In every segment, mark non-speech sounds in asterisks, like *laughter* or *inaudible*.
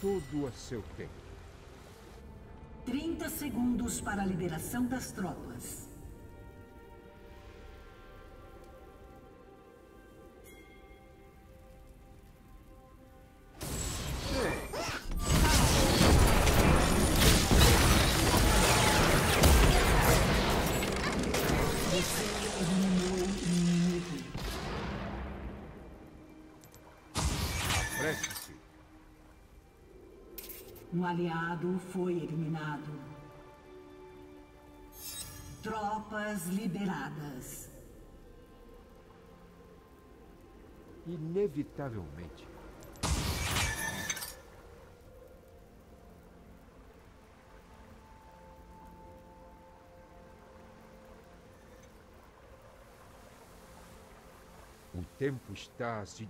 Tudo a seu tempo. 30 segundos para a liberação das tropas. Aliado foi eliminado. Tropas liberadas. Inevitavelmente. O tempo está se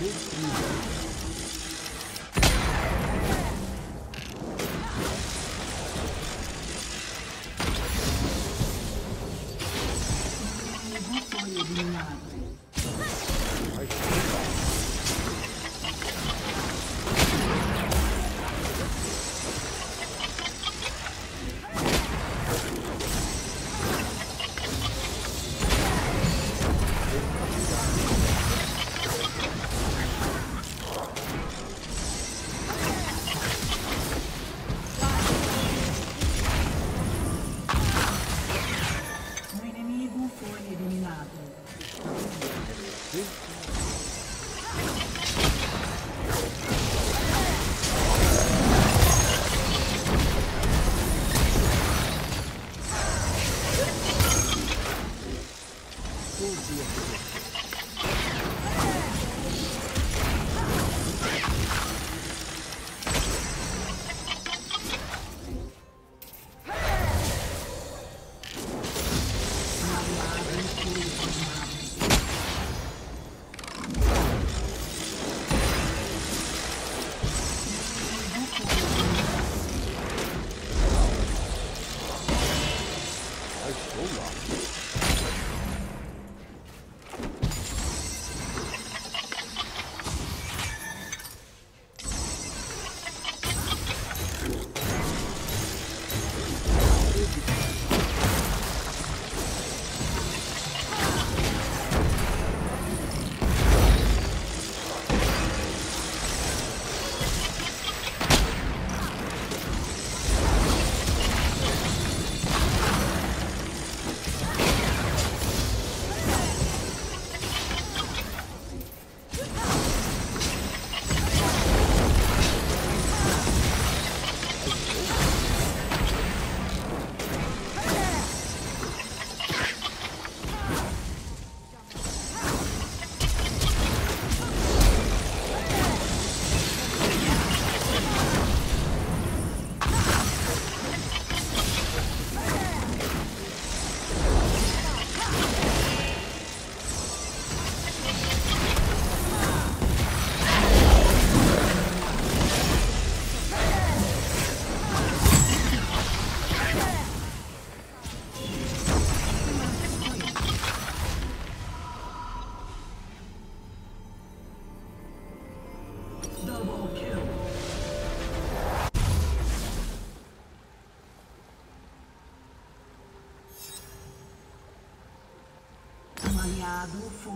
desperdiçar.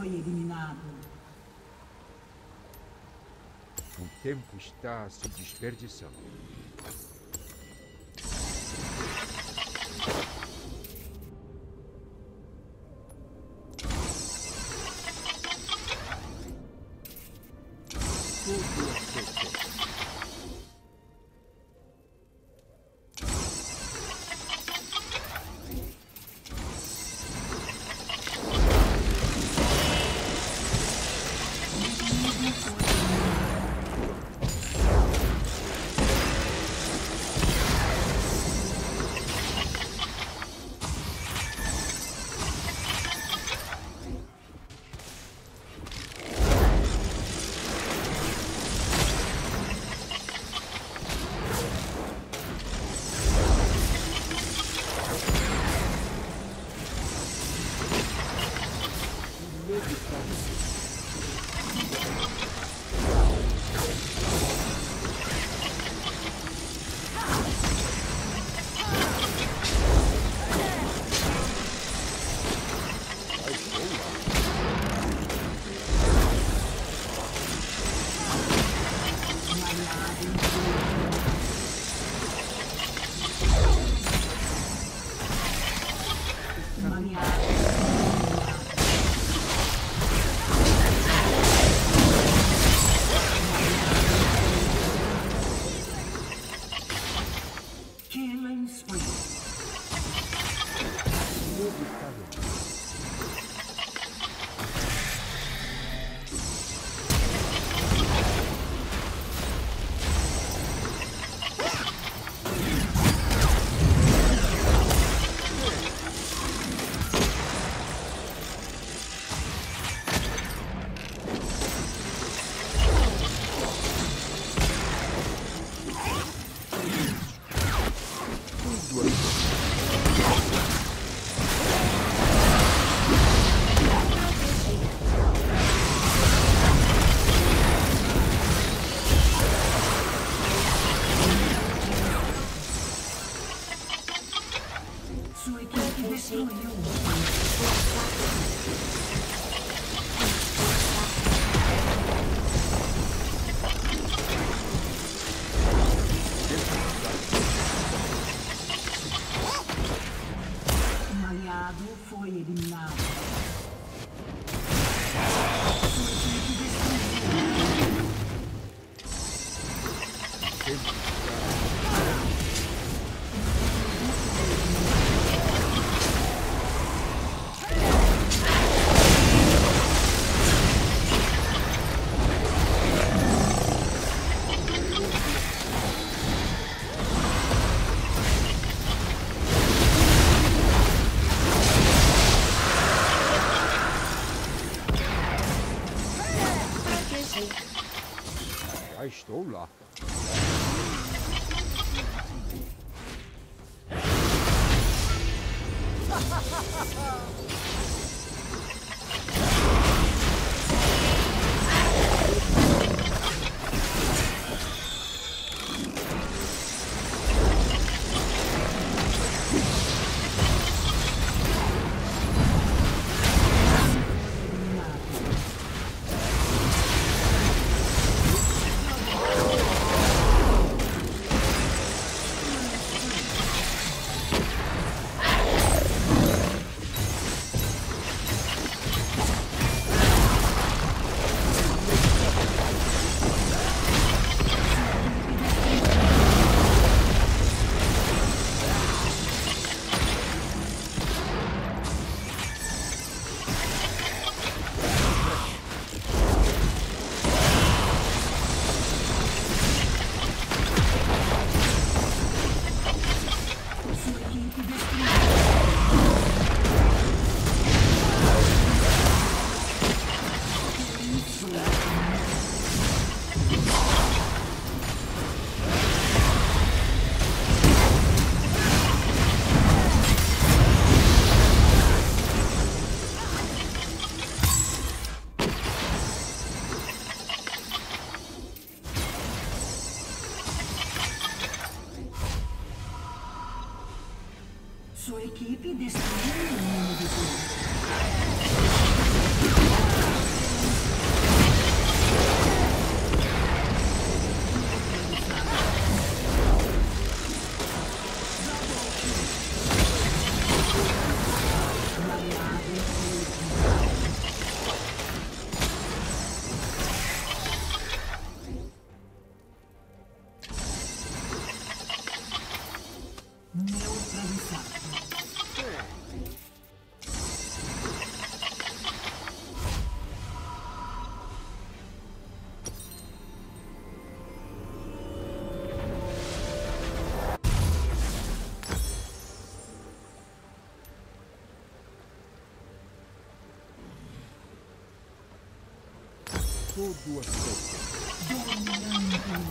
Foi eliminado. O tempo está se desperdiçando. estas Já estou lá. Sua *laughs* Sua equipe destruiu um inimigo. Um Tudo a seu Dominante.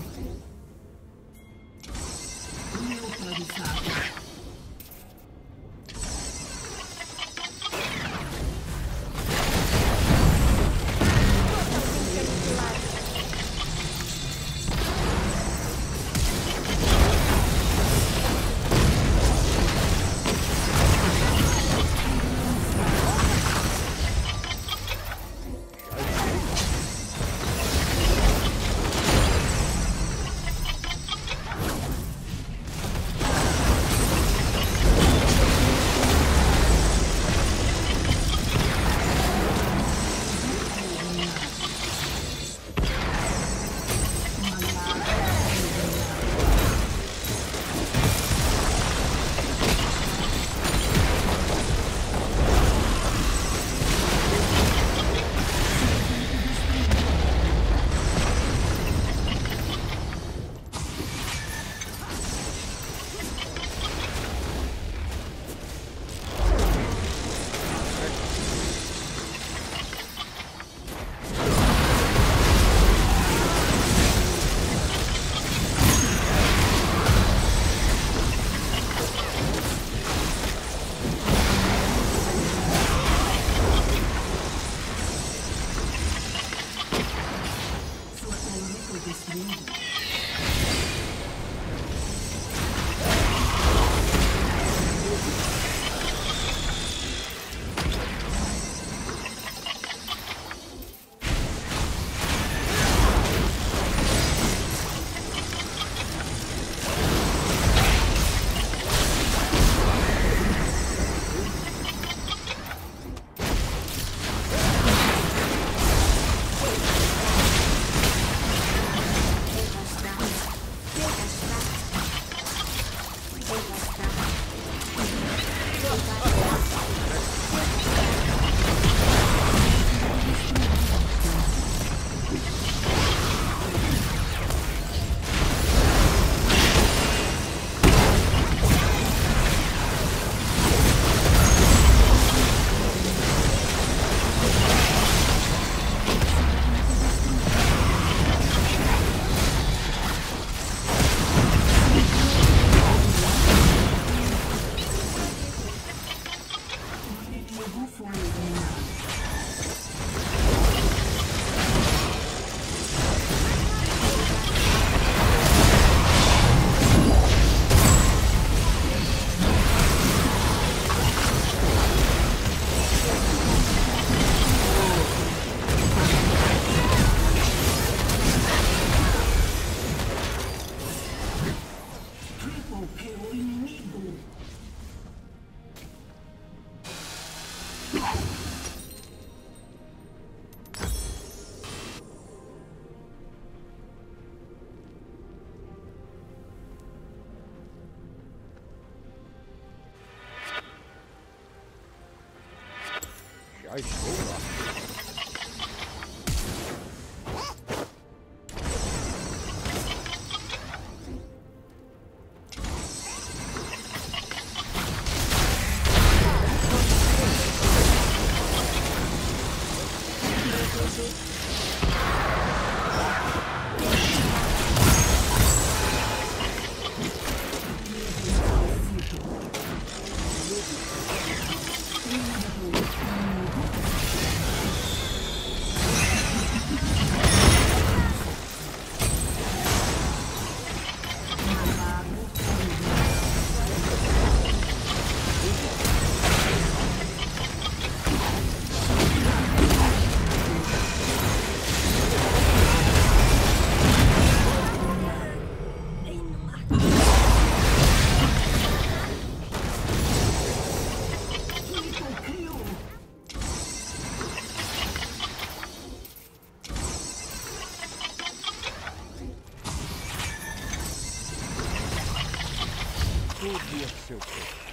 Seu tempo.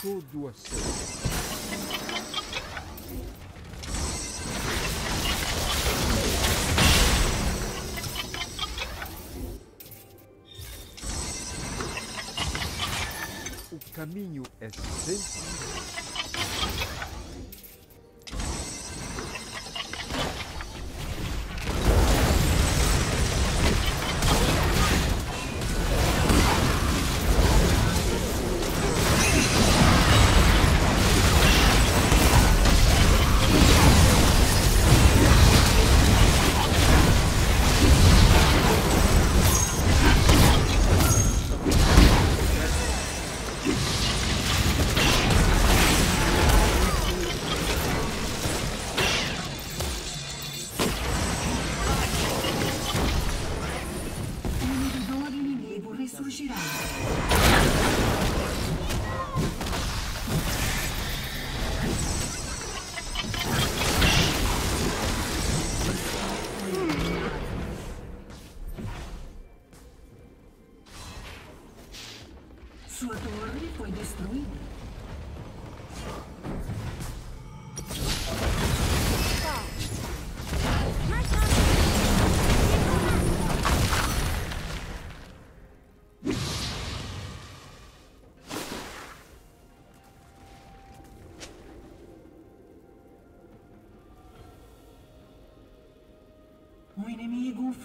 Tudo a seu. caminho é sempre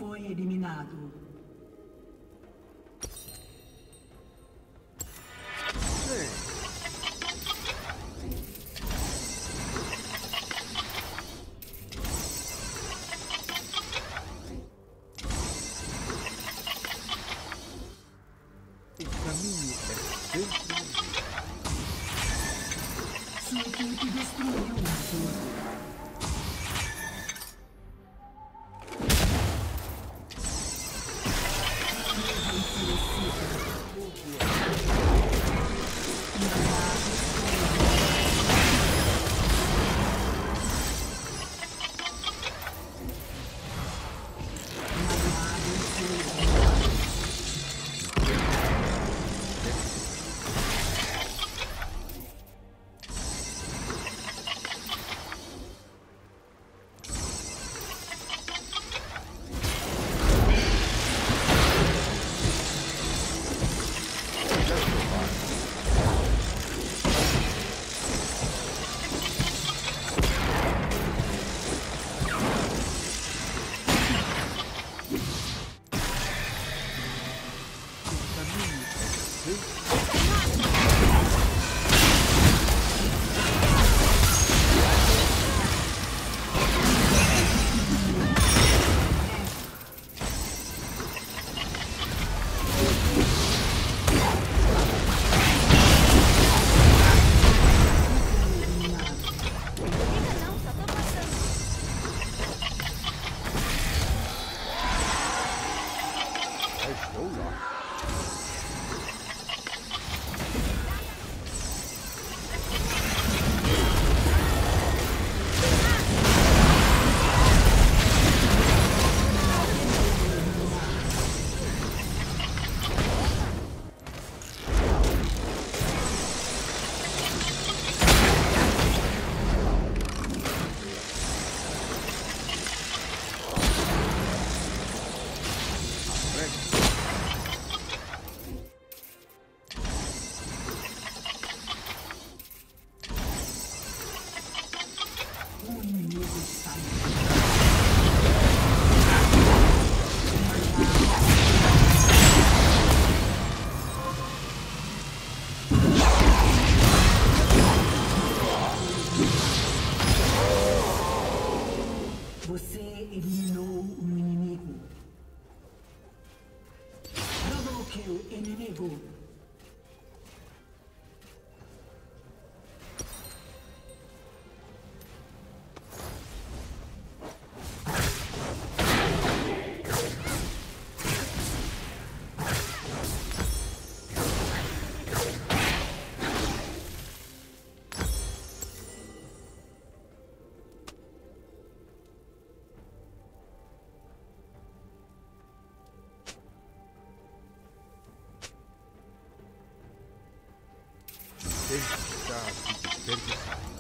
foi eliminado. Thank you. Brasil. dedicated job, dedicated.